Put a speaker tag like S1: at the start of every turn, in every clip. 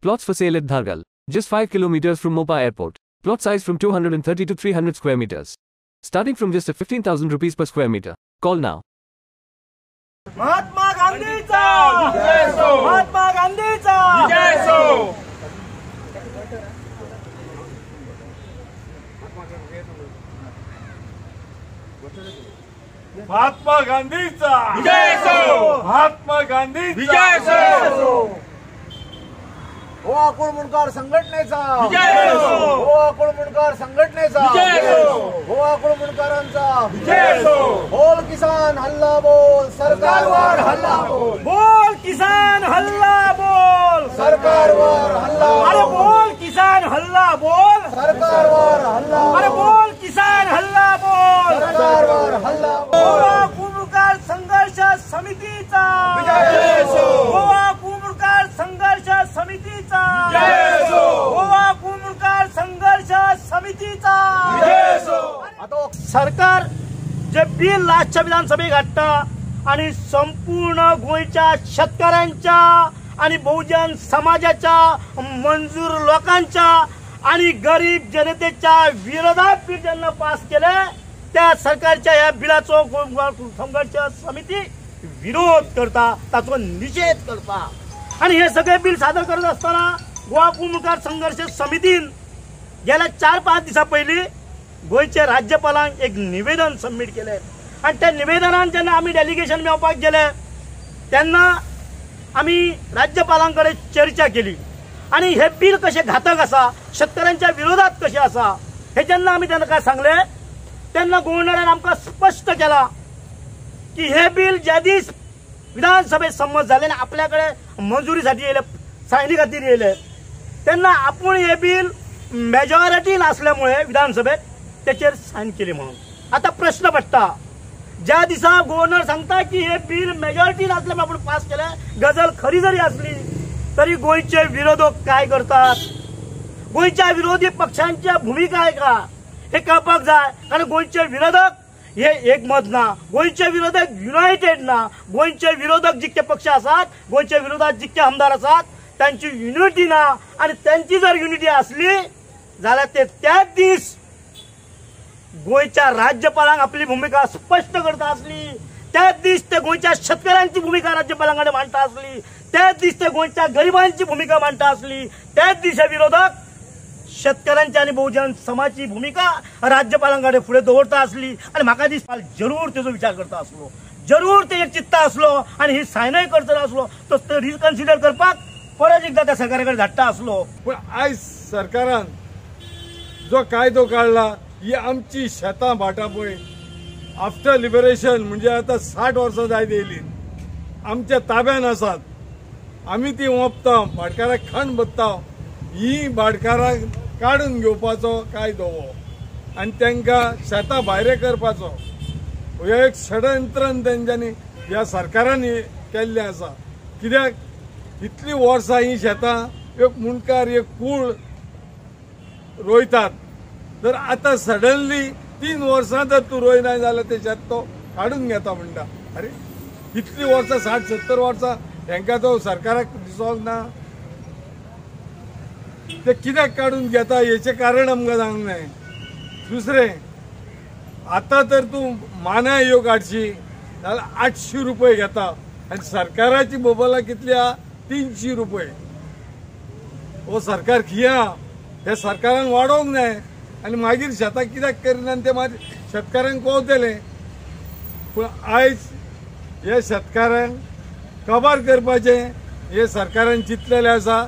S1: Plots for sale at Dhargal. Just 5 kilometers from Mopa Airport. Plot size from 230 to 300 square meters. Starting from just at 15,000 rupees per square meter. Call now.
S2: Mahatma गांधीचा महात्मा गांधीचा
S3: महात्मा गांधीचा
S4: विजय असो
S3: महात्मा गांधी
S4: विजय असो
S2: हो. अकोळ मुंडकार संघटनेचा हो. अकोळ मुंडकार संघटनेचा हो. मुंडकरांचा बोल किसान हल्ला बोल. सरकारवर हल्ला बोल. बोल किसान हल्ला बोल. सरकारवर हल्ला अरे बोल किसान हल्ला बोल. सरकारवर हल्ला अरे बोल. किसान हल्ला बोल. सरकारवर हल्ला समितीचा. गोवा कुमुळकार संघर्ष समितीचा. आता सरकार जे बिल लास्टच्या विधानसभेक हाडटा आणि संपूर्ण गोंयच्या शेतकऱ्यांच्या आणि बहुजन समाजाच्या मंजूर लोकांच्या आणि गरीब जनतेच्या विरोधात बिल ज्यांना पास केले त्या सरकारच्या ह्या बिलाचो संघर्ष समिती विरोध करता ताचो निषेध करता. आणि हे सगळे बिल सादर करत असताना गोवा कुमुळकार संघर्ष समितीन गेल्या चार पाच दिसा पयलीं गोंयचे राज्यपालांक एक निवेदन सबमीट केलें. आनी त्या निवेदनान जेन्ना आमी डेलिगेशन मेळपाक गेले तेन्ना आमी राज्यपालां कडेन चर्चा केली. आनी हे बील कशें घातक आसा शेतकऱ्यांच्या विरोधात कशें आसा हे जेन्ना आमी तांकां सांगलें तेन्ना गव्हर्नरान आमकां स्पश्ट केला की हे बिल ज्या दीस विधानसभेत संमत झाले आणि आपल्याकडे मंजुरीसाठी येयले सायनी खातीर येयले तेन्ना आपूण हे बिल मेजॉरिटी नासल्यामुळे विधानसभेत त्याचेर सायन केली म्हणून. आता प्रश्न पडटा ज्या दिसा गव्हर्नर सांगता की हे बिल मेजॉरिटी नासल्यामुळे आपण पास केलं गजल खरी जरी असली तरी गोंयचे विरोधक काय करतात? गोंयच्या विरोधी पक्षांच्या भूमिका आहे का? हे कळपाक जाय. कारण गोंयचे विरोधक हे एकमत ना. गोंयचे विरोधक युनायटेड ना. गोंयचे विरोधक जितके पक्ष आसात गोंयच्या विरोधात जितके आमदार आसात त्यांची युनिटी ना. आणि त्यांची जर युनिटी असली जाल्यार ते त्याच दीस गोंयच्या राज्यपालांक आपली भूमिका स्पष्ट करता असली. त्याच दीस ते गोंयच्या शेतकऱ्यांची भूमिका राज्यपालांकडे कडेन असली. त्याच दीस ते गोंयच्या गरिबांची भूमिका मांडटा असली. त्याच दिशा विरोधक शेतकऱ्यांची आणि बहुजन समाजची भूमिका राज्यपालांकडे पुढे दवरता असली आणि म्हाका दिसता जरूर तेजो विचार करता असलो जरूर ते एक चित्ता असलो आणि ही सायनय करतलो असलो तो ते रिकन्सिडर करपाक परत एकदा त्या सरकाराकडे धाडटा असलो.
S3: पण आयज सरकारान जो कायदो काढला ही आमची शेतां भाटा पळय. आफ्टर लिबरेशन म्हणजे आता साठ वर्सां जायत येयली आमच्या ताब्यान आसात. आमी ती ओंपता भाटकाराक खण बत्ता ही भाटकाराक काडून घेवपाचो कायदो. हो आनी तांकां शेतां भायरे करपाचो. हे एक षडयंत्रण तेंच्यांनी ह्या सरकारान केल्लें आसा. कित्याक? इतलीं वर्सां ही शेतां एक मुणकार एक कूळ रोयतात. तर आतां सडनली तीन वर्सां जर तूं रोयना जाल्यार ते शेत तो काडून घेता म्हणटा. अरे इतलीं वर्सां साठ सत्तर वर्सां हेंकां तो सरकाराक दिसोंक ना. ते कित्याक काडून घेता हेचें कारण आमकां सांगूंक जाय दुसरें आतां तर तूं माना ह्यो काडशी जाल्यार आठशी रुपये घेता. आनी सरकाराची मोबायलां कितली आहा तिनशी रुपये. हो सरकार खिया हे सरकारान वाडोवंक जाय आनी मागीर शेतां कित्याक करिना आनी ते मागीर शेतकारांक कोवतले पूण आयज हे शेतकाऱ्यांक कबार करपाचे हे सरकारान चिंतलेले आसा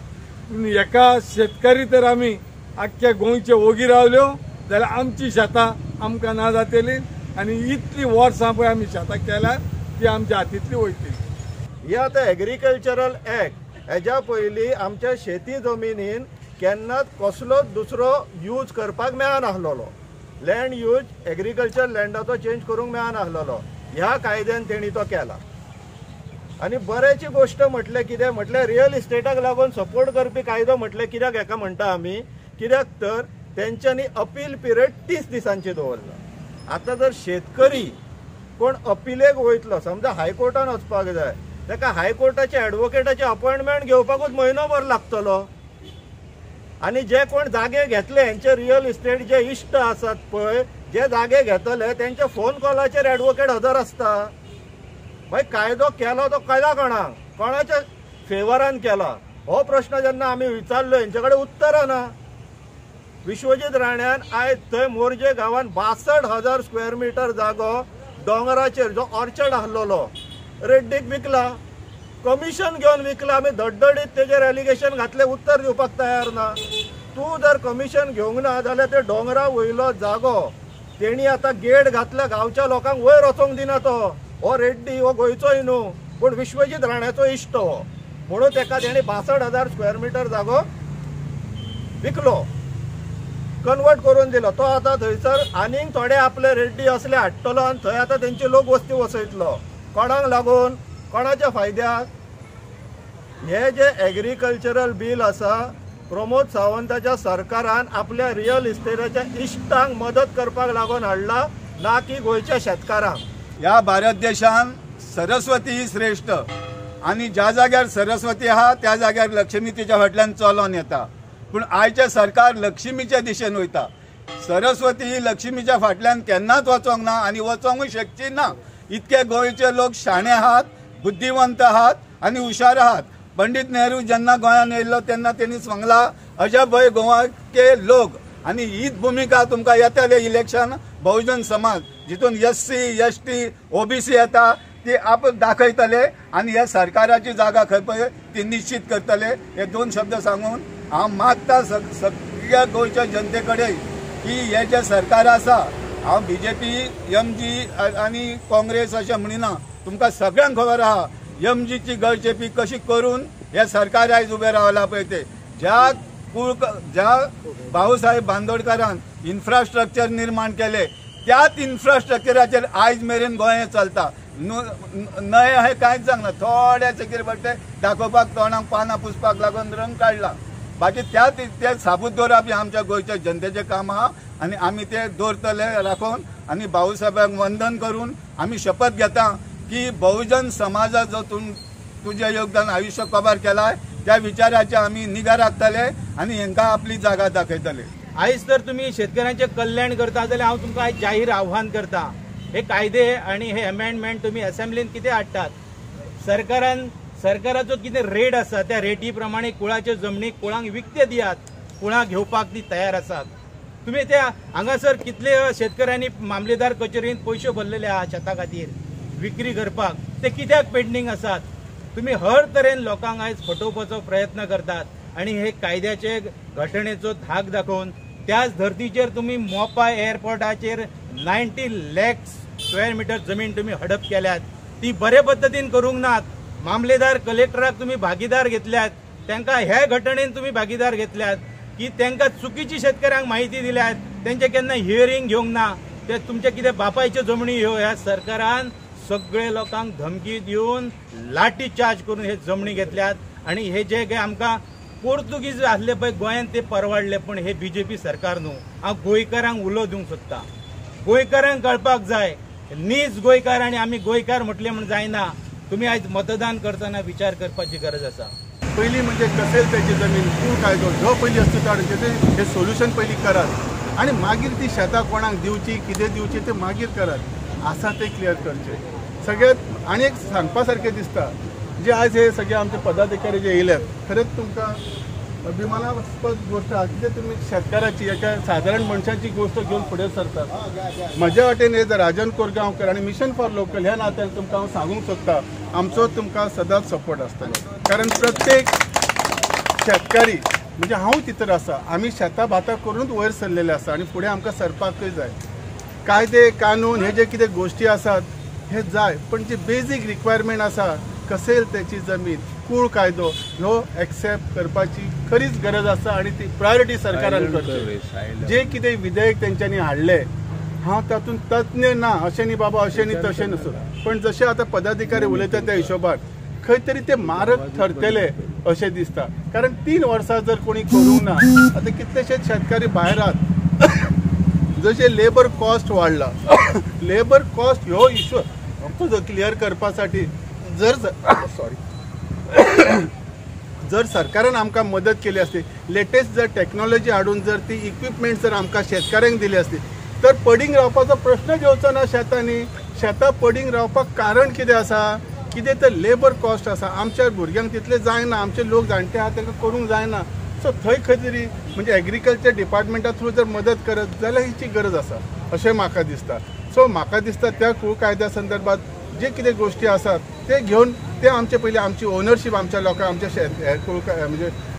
S3: एका शेतकरी तर आमी आख्ख्या गोंयचे ओगी रावल्यो जाल्यार आमची शेतां आमकां ना जातली आनी इतली वर्सां पळय आमी शेतां केल्यार ती आमच्या हातींतली वयतली
S5: हे आतां एग्रीकल्चरल एक्ट हेज्या पयलीं आमच्या शेती जमिनीन केन्नाच कसलोच दुसरो यूज करपाक मेळनासलो लँड यूज एग्रीकल्चर लँडाचो चेंज करूंक मेळनासलो ह्या कायद्यान तेणी तो केला. आनी बऱ्याची गोश्ट म्हटल्या कितें म्हटल्यार रियल इस्टेटाक लागून सपोर्ट करपी कायदो म्हटल्यार कित्याक हेका म्हणटा आमी कित्याक तर तेंच्यांनी अपील पिरियड तीस दिसांची दवरला. आतां जर शेतकरी कोण अपिलेक वयतलो समजा हायकोर्टान वचपाक जाय ताका हायकोर्टाचे एडवोकेटाचे अपॉइंटमेंट घेवपाकूच म्हयनोभर लागतलो. आणि जे कोण जागे घेतले यांचे रिअल इस्टेट जे इश्ट आसात पळय जे जागे घेतले तेंच्या फोन कॉलाचेर ॲडवोकेट हजर आसता. मागीर कायदो केलो तो कळ्ळा कोणाक कोणाच्या फेवरान केला? हो प्रश्न जेन्ना आमी विचारलो हेंचे कडेन उत्तरां ना. विश्वजीत राण्यान आयज थंय मोरजे गांवांत बासठ हजार स्क्वेअर मिटर जागो दोंगराचेर जो ऑर्चर्ड आसलेलो रेड्डीक विकला. कमिशन घेवन विकला. आमी धडधडीत तेजेर एलिगेशन घातले उत्तर दिवपाक तयार ना. तूं जर कमिशन घेवंक ना जाल्यार ते डोंगरा वयलो जागो. तेणी आतां गेट घातल्या गांवच्या लोकांक वयर वचोंक दिना तो. हो रेड्डी हो गोंयचोय न्हू पूण विश्वजीत राण्याचो इश्ट हो म्हणून तेका तेणी बासठ हजार स्क्वेअर मिटर जागो विकलो. कन्वर्ट करून दिलो. तो आतां थंयसर आनीक थोडे आपले रेड्डी असले हाडटलो आनी थंय आतां तेंची लोक वस्ती वसयतलो. कोणाक लागून? कोणाच्या फायद्याक हे जे एग्रीकल्चरल बील आसा प्रमोद सावंताच्या सरकारान आपल्या रियल इस्टेटाच्या इश्टांक मदत करपाक लागून हाडला ना की गोंयच्या शेतकारांक.
S6: ह्या भारत देशान सरस्वती ही श्रेष्ठ. आणि ज्या जाग्यार सरस्वती आहा त्या जाग्यार लक्ष्मी तिच्या फाटल्यान चलोन येता. पूण आयचे सरकार लक्ष्मीच्या दिशेन वयता. सरस्वती ही लक्ष्मीच्या फाटल्यान केन्नाच वचोंक ना आनी वचोंकूय शकची ना. इतके गोंयचे लोक शाणे आहात बुद्धिवंत आहात आणि हुशार आहात. पंडित नेहरू जेन्ना गोंयान येयल्लो तेन्ना तेणी सांगला अजा भंय गोवाके लोक. आणि हीच भूमिका तुमकां येतले इलेक्शन बहुजन समाज जितून S C S T OBC येता ती आप दाखयतले आणि ह्या सरकाराची जागा खंय पळय ती निश्चित करतले. हे दोन शब्द सांगून हांव मागता सग सगळ्या गोंयच्या जनते कडेन की हे जे सरकार आसा हांव B J P M G आनी काँग्रेस अशें म्हणिना तुमकां सगळ्यांक खबर आहा एम जीची गळचेपी कशी करून हे सरकार आयज उबें रावला पळय ते. ज्या कुळ ज्या भाऊसाहेब बांदोडकरान इन्फ्रास्ट्रक्चर निर्माण केले त्याच इन्फ्रास्ट्रक्चराचेर आयज मेरेन गोंय चलता. नये हे कांयच सांगना थोडेशे कितें पडटे दाखोवपाक तोंडाक पानां पुसपाक लागून रंग काडला बाकी त्या ते साबूत दवरप हें आमच्या गोंयच्या जनतेचें काम आहा आनी आमी ते दवरतले राखून आनी भाऊसाहेबांक वंदन करून आमी शपथ घेता की बहुजन समाजाचो जो तुम योगदान आयुष्य कबार केलाय. त्या विचाराचे आम्ही निगा राखतले आणि हांकां आपली जागा दाखयतले.
S7: आयज तर तुम्ही शेतकऱ्यांचे कल्याण करता जाल्यार हांव तुमकां आयज जाहीर आव्हान करता. हे कायदे आणि हे अमेंडमेंट तुम्ही असेंब्लीन कितें हाडटात सरकारान सरकाराचो कितें रेट आसा त्या रेटी प्रमाणे कुळाच्यो जमनीक कुळांक विकते दियात कुळां घेवपाक ती तयार आसात. तुम्ही त्या हांगासर कितले शेतकऱ्यांनी मामलेदार कचेरीन पयशे भरलेले आहा शेता खातीर विक्री करपाक. ते कित्याक पेंडिंग आसात? तुम्ही हर तरेन लोकांक आयज फटोवपाचो प्रयत्न करतात आणि हे कायद्याचे घटनेचो धाक दाखोवन त्याच धर्तीचेर तुम्ही मोपा एअरपोर्टाचेर नायन्टी लॅक्स स्क्वेअर मिटर जमीन तुम्ही हडप केल्यात. ती बरे पद्दतीन करूंक नात. मामलेदार कलेक्टराक तुम्ही भागीदार घेतल्यात. तांकां ह्या घटनेन तुम्ही भागीदार घेतल्यात. की त्यांना चुकीची शेतकऱ्यांक माहिती दिल्यात. तेंचे केन्ना हियरिंग घेवंक ना. ते तुमचे कितें बापायच्यो जमणी ह्यो ह्या सरकारान सगळे लोकांक धमकी दिवन लाठी चार्ज करून हे जमनी घेतल्यात. आणि हे जे काही आमकां पोर्तुगीज आसले पळय गोंयांत ते परवडले पण हे बीजेपी सरकार न्हू. हांव गोंयकारांक उलो दिवंक सोदता. गोंयकारांक कळपाक जाय नीज गोंयकार आनी आमी गोंयकार म्हटले म्हण जायना. तुम्ही आयज मतदान करतना विचार करपाची गरज आसा.
S8: पहिली म्हणजे कसेल त्याची जमीन पूण कायदो जो पयली अस्तित्वात ते हे सोल्युशन पहिली करात आणि मागीर ती शेतां कोणाक दिवची कितें दिवची ते मागीर करात आसा ते क्लियर करचे सगळ्यात आणि एक सांगपा सारकें दिसता जे आज हे सगळे आमचे पदाधिकारी जे येयल्यात खरेंच तुमकां अभिमानास्पद गोष्ट आहा. कितें तुमी शेतकाराची एका सादारण मनशाची गोष्ट घेवन फुडें सरतात म्हज्या वाटेन हे राजन कोरगांवकर आनी मिशन फॉर लोकल ह्या नात्यान तुमकां हांव सांगूंक सोदतां आमचो तुमकां सदांच सपोर्ट आसतलो कारण प्रत्येक शेतकारी म्हणजे हांव तितर आसा आमी शेतां भातां करूनच वयर सरलेले आसा आनी फुडें आमकां सरपाकय जाय कायदे कानून हे जे कितें गोश्टी आसात हे जाय. पण जी बेजीक रिक्वायरमेंट आसा कसेल त्याची जमीन कूळ कायदो ह्यो एक्सेप्ट करपाची खरीच गरज आसा आनी ती प्रायोरिटी सरकारान करची जे कितें विधेयक तेंच्यांनी हाडले हांव तातूंत तज्ञ ना अशें न्ही बाबा अशें न्ही तशें नसून पण जशें आतां पदाधिकारी उलयता त्या हिशोबान खंय तरी ते मारक ठरतले अशें दिसता कारण तीन वर्सां जर कोणी करूंक ना आतां कितलेशेच शेतकारी भायर आहात जशें लेबर कॉस्ट वाडला लेबर कॉस्ट ह्यो इश्यू क्लियर करपासाठी. जर सॉरी जर सरकारान आमकां मदत केली असती लेटेस्ट जर टेक्नॉलॉजी हाडून जर ती इक्विपमेंट जर आमकां शेतकऱ्यांक दिली असती तर पडींग रावपाचो प्रश्न घेवचो ना शेतांनी. शेतां पडींग रावपाक कारण कितें आसा? कितें तर लेबर कॉस्ट आसा. आमच्या भुरग्यांक तितलें जायना. आमचे लोक जाणटे आहा तांकां करूंक जायना. सो थंय खंय तरी म्हणजे एग्रीकल्चर डिपार्टमेंटा थ्रू जर मदत करत जाल्यार हिची गरज आसा अशें म्हाका दिसता सो म्हाका दिसता त्या कुळ कायद्या संदर्भात जे कितें गोश्टी आसात ते घेवन ते आमचे पयलीं आमची ओनरशीप आमच्या लोकांक आमच्या शेत हे कुळ काय- म्हणजे